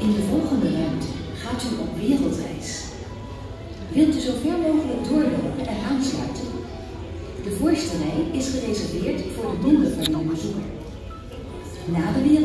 In de volgende ruimte gaat u op wereldreis. Wilt u zo ver mogelijk doorlopen en aansluiten? De voorste rij is gereserveerd voor de minder bezoeker. Na de wereld